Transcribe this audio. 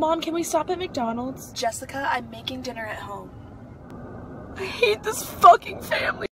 Mom, can we stop at McDonald's? Jessica, I'm making dinner at home. I hate this fucking family.